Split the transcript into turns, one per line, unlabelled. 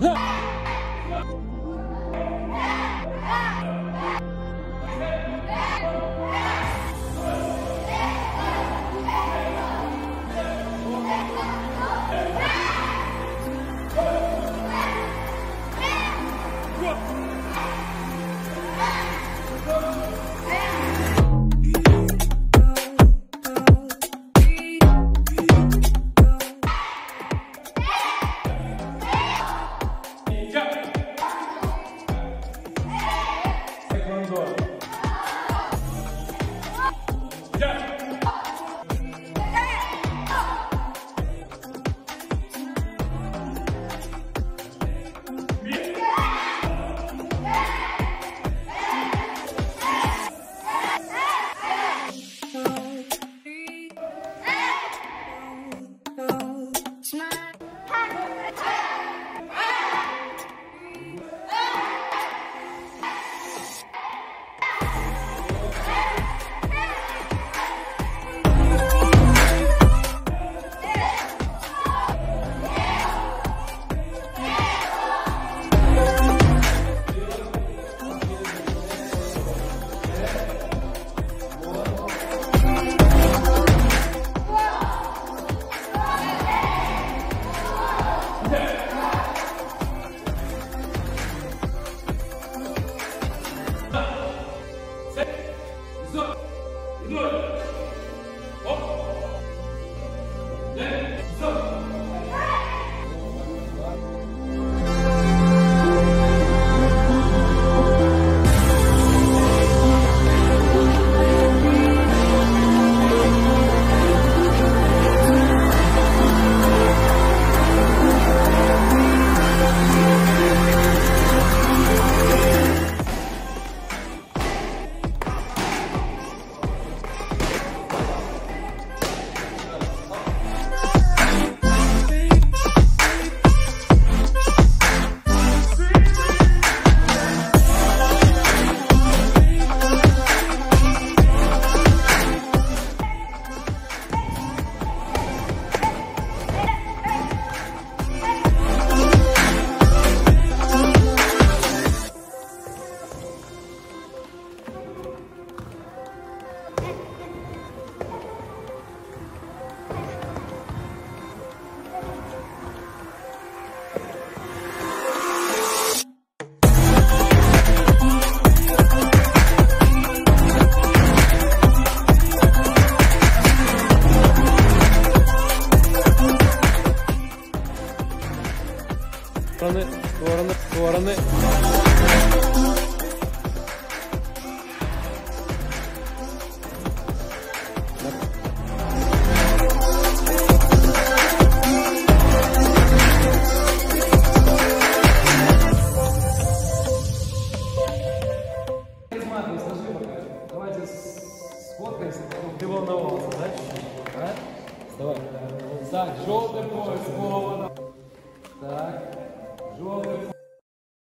Huh? 对 Стороны, стороны,
стороны. Скажи пока. Давайте сфоткаемся, ты волновался, да? чуть-чуть? А? Давай. Так, желтый пояс, голова. Так, желтый пояс.